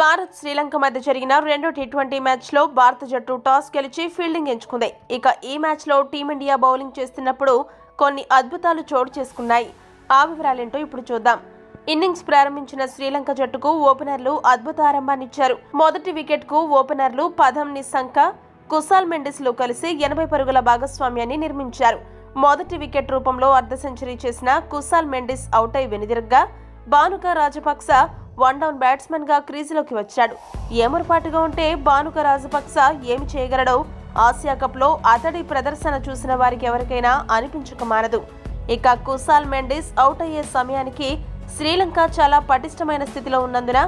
భారత్ శ్రీలంక మధ్య జరిగిన రెండో టీ ట్వంటీ మ్యాచ్లో భారత జట్టు టాస్ గెలిచి ఫీల్డింగ్ ఎంచుకుంది. ఇక ఈ మ్యాచ్లో టీమిండియా బౌలింగ్ చేస్తున్నప్పుడు కొన్ని అద్భుతాలు చోటు చేసుకున్నాయి. ఆ వివరాలేంటో ఇప్పుడు చూద్దాం. ఇన్నింగ్స్ ప్రారంభించిన శ్రీలంక జట్టుకు ఓపెనర్లు అద్భుత ఆరంభాన్నిచ్చారు మొదటి వికెట్కు ఓపెనర్లు పదం నిస్సంక కుసాల్ మెండిస్లు కలిసి ఎనభై పరుగుల భాగస్వామ్యాన్ని నిర్మించారు. మొదటి వికెట్ రూపంలో అర్ధ సెంచరీ చేసిన కుసాల్ మెండిస్ అవుట్ అయి వెనుదిరగ్గా భానుక రాజపక్స వన్ డౌన్ బ్యాట్స్మెన్గా క్రీజులోకి వచ్చాడు. ఏమరపాటుగా ఉంటే భానుక రాజపక్స ఏమి చేయగలడో ఆసియా కప్లో అతడి ప్రదర్శన చూసిన వారికి ఎవరికైనా అనిపించక మానదు. ఇక కుసాల్ మెండిస్ అవుట్ అయ్యే సమయానికి శ్రీలంక చాలా పటిష్టమైన స్థితిలో ఉన్నందున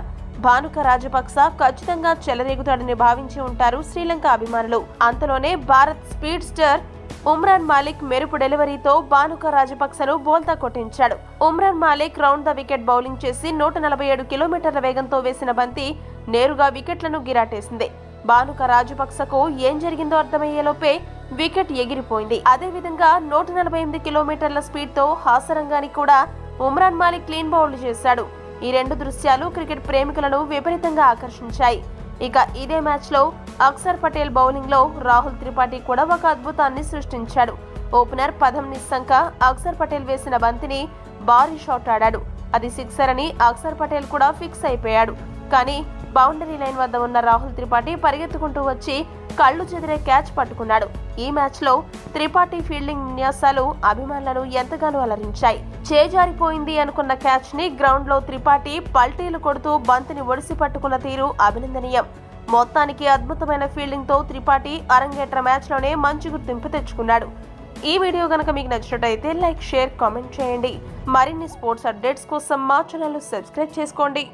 భానుక రాజపక్స ఖచ్చితంగా చెలరేగుతాడని భావించి ఉంటారు శ్రీలంక అభిమానులు. అంతలోనే భారత్ స్పీడ్ స్టార్ ఉమ్రాన్ మాలిక్ మెరుపు డెలివరీతో భానుక రాజపక్సను బోల్తా కొట్టించాడు. Umran Malik round the wicket bowling చేసి నూట నలభై ఏడు కిలోమీటర్ల వేగంతో వేసిన బంతి నేరుగా వికెట్లను గిరాటేసింది. భానుక రాజపక్సకు ఏం జరిగిందో అర్థమయ్యేలోపే వికెట్ ఎగిరిపోయింది. అదేవిధంగా నూట నలభై ఎనిమిది కిలోమీటర్ల స్పీడ్తో హాసరంగాని కూడా ఉమ్రాన్ మాలిక్ క్లీన్ బౌల్డ్ చేశాడు. ఈ రెండు దృశ్యాలు క్రికెట్ ప్రేమికులను విపరీతంగా ఆకర్షించాయి. ఇక ఇదే మ్యాచ్లో అక్సర్ పటేల్ బౌలింగ్లో రాహుల్ త్రిపాఠి కూడా ఒక అద్భుతాన్ని సృష్టించాడు. ఓపెనర్ పదం నిస్సంక అక్సర్ పటేల్ వేసిన బంతిని భారీ షాట్ ఆడాడు. అది సిక్సర్ అని అక్సర్ పటేల్ కూడా ఫిక్స్ అయిపోయాడు. కానీ బౌండరీ లైన్ వద్ద ఉన్న రాహుల్ త్రిపాఠి పరిగెత్తుకుంటూ వచ్చి కళ్ళు చెదిరే క్యాచ్ పట్టుకున్నాడు. ఈ మ్యాచ్లో త్రిపాఠి ఫీల్డింగ్ విన్యాసాలు అభిమానులను ఎంతగానో అలరించాయి. చేజారిపోయింది అనుకున్న క్యాచ్ని గ్రౌండ్లో త్రిపాఠి పల్టీలు కొడుతూ బంతిని ఒడిసి పట్టుకున్న తీరు అభినందనీయం. మొత్తానికి అద్భుతమైన ఫీల్డింగ్తో త్రిపాఠి అరంగేట్ర మ్యాచ్లోనే మంచి గుర్తింపు తెచ్చుకున్నాడు. ఈ వీడియో గనక మీకు నచ్చినట్టయితే లైక్ షేర్ కామెంట్ చేయండి. మరిన్ని స్పోర్ట్స్ అప్డేట్స్ కోసం మా ఛానల్ సబ్స్క్రైబ్ చేసుకోండి.